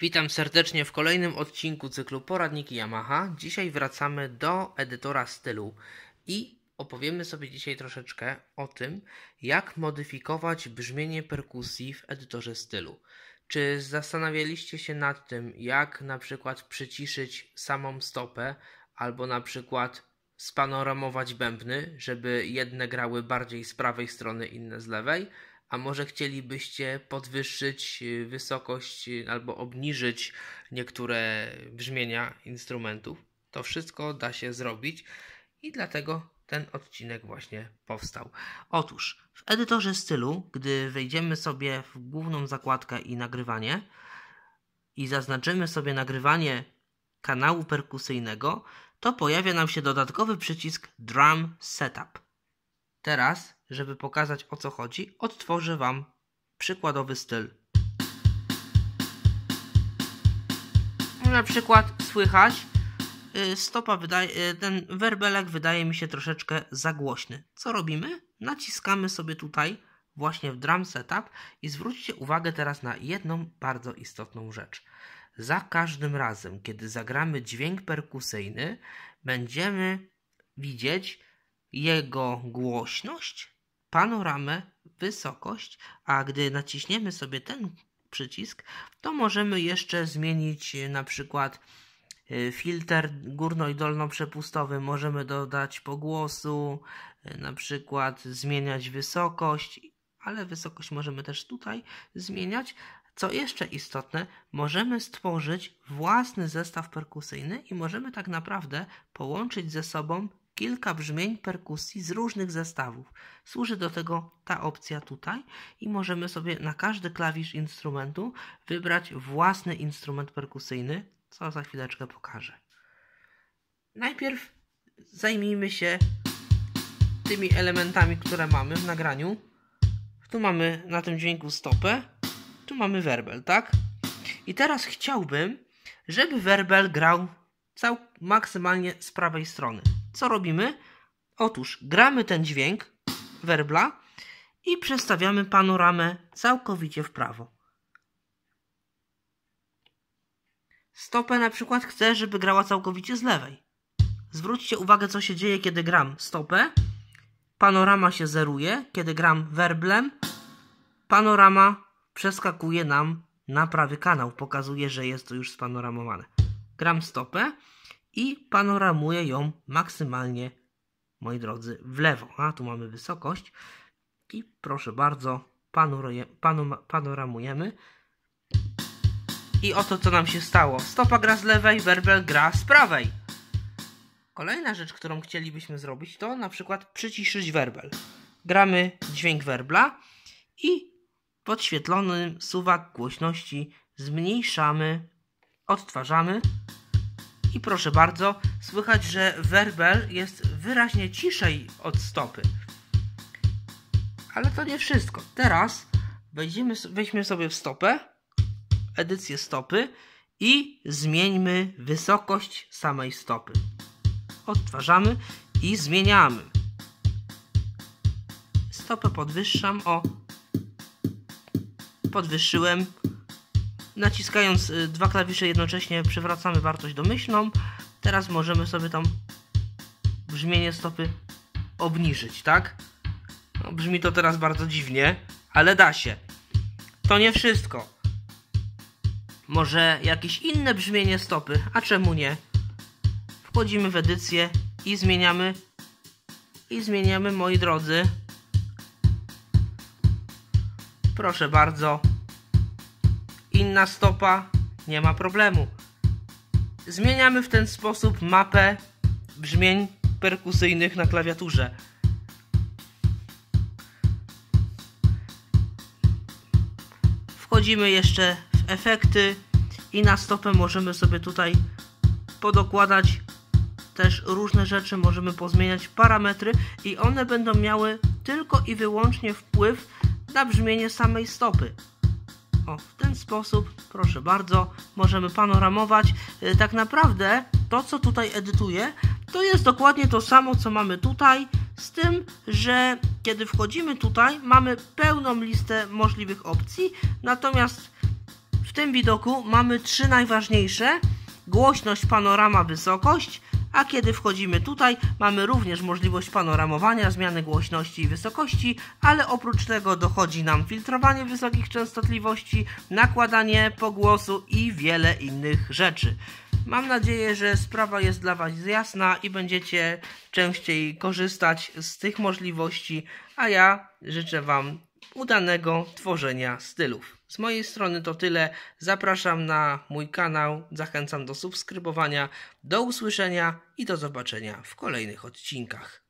Witam serdecznie w kolejnym odcinku cyklu Poradniki Yamaha. Dzisiaj wracamy do edytora stylu i opowiemy sobie dzisiaj troszeczkę o tym, jak modyfikować brzmienie perkusji w edytorze stylu. Czy zastanawialiście się nad tym, jak na przykład przyciszyć samą stopę, albo na przykład spanoramować bębny, żeby jedne grały bardziej z prawej strony, inne z lewej? A może chcielibyście podwyższyć y, wysokość y, albo obniżyć niektóre brzmienia instrumentów? To wszystko da się zrobić i dlatego ten odcinek właśnie powstał. Otóż w edytorze stylu, gdy wejdziemy sobie w główną zakładkę i nagrywanie i zaznaczymy sobie nagrywanie kanału perkusyjnego, to pojawia nam się dodatkowy przycisk Drum Setup. Teraz, żeby pokazać o co chodzi, odtworzę Wam przykładowy styl. Na przykład słychać, y, stopa wydaje, y, ten werbelek wydaje mi się troszeczkę za głośny. Co robimy? Naciskamy sobie tutaj właśnie w drum setup i zwróćcie uwagę teraz na jedną bardzo istotną rzecz. Za każdym razem, kiedy zagramy dźwięk perkusyjny, będziemy widzieć jego głośność, panoramę, wysokość, a gdy naciśniemy sobie ten przycisk, to możemy jeszcze zmienić e, na przykład e, filtr górno i dolno przepustowy, możemy dodać pogłosu, e, na przykład zmieniać wysokość, ale wysokość możemy też tutaj zmieniać. Co jeszcze istotne, możemy stworzyć własny zestaw perkusyjny i możemy tak naprawdę połączyć ze sobą kilka brzmień perkusji z różnych zestawów. Służy do tego ta opcja tutaj i możemy sobie na każdy klawisz instrumentu wybrać własny instrument perkusyjny, co za chwileczkę pokażę. Najpierw zajmijmy się tymi elementami, które mamy w nagraniu. Tu mamy na tym dźwięku stopę, tu mamy werbel, tak? I teraz chciałbym, żeby werbel grał cał maksymalnie z prawej strony. Co robimy? Otóż gramy ten dźwięk werbla i przestawiamy panoramę całkowicie w prawo. Stopę na przykład chcę, żeby grała całkowicie z lewej. Zwróćcie uwagę, co się dzieje, kiedy gram stopę. Panorama się zeruje. Kiedy gram werblem, panorama przeskakuje nam na prawy kanał. Pokazuje, że jest to już spanoramowane. Gram stopę i panoramuję ją maksymalnie, moi drodzy, w lewo. A tu mamy wysokość i proszę bardzo, panuruje, panu, panoramujemy. I oto co nam się stało. Stopa gra z lewej, werbel gra z prawej. Kolejna rzecz, którą chcielibyśmy zrobić, to na przykład przyciszyć werbel. Gramy dźwięk werbla i podświetlonym suwak głośności zmniejszamy, odtwarzamy i proszę bardzo, słychać, że werbel jest wyraźnie ciszej od stopy. Ale to nie wszystko. Teraz wejdziemy, weźmy sobie w stopę, edycję stopy i zmieńmy wysokość samej stopy. Odtwarzamy i zmieniamy. Stopę podwyższam o podwyższyłem Naciskając y, dwa klawisze jednocześnie przywracamy wartość domyślną. Teraz możemy sobie tam brzmienie stopy obniżyć, tak? No, brzmi to teraz bardzo dziwnie, ale da się. To nie wszystko. Może jakieś inne brzmienie stopy, a czemu nie? Wchodzimy w edycję i zmieniamy i zmieniamy, moi drodzy. Proszę bardzo inna stopa, nie ma problemu. Zmieniamy w ten sposób mapę brzmień perkusyjnych na klawiaturze. Wchodzimy jeszcze w efekty i na stopę możemy sobie tutaj podokładać też różne rzeczy, możemy pozmieniać parametry i one będą miały tylko i wyłącznie wpływ na brzmienie samej stopy. O, w ten sposób, proszę bardzo, możemy panoramować. Y, tak naprawdę to, co tutaj edytuję, to jest dokładnie to samo, co mamy tutaj, z tym, że kiedy wchodzimy tutaj, mamy pełną listę możliwych opcji, natomiast W tym widoku mamy trzy najważniejsze. Głośność, panorama, wysokość, a kiedy wchodzimy tutaj, mamy również możliwość panoramowania, zmiany głośności i wysokości, ale oprócz tego dochodzi nam filtrowanie wysokich częstotliwości, nakładanie pogłosu i wiele innych rzeczy. Mam nadzieję, że sprawa jest dla Was jasna i będziecie częściej korzystać z tych możliwości, a ja życzę Wam udanego tworzenia stylów. Z mojej strony to tyle. Zapraszam na mój kanał, zachęcam do subskrybowania. Do usłyszenia i do zobaczenia w kolejnych odcinkach.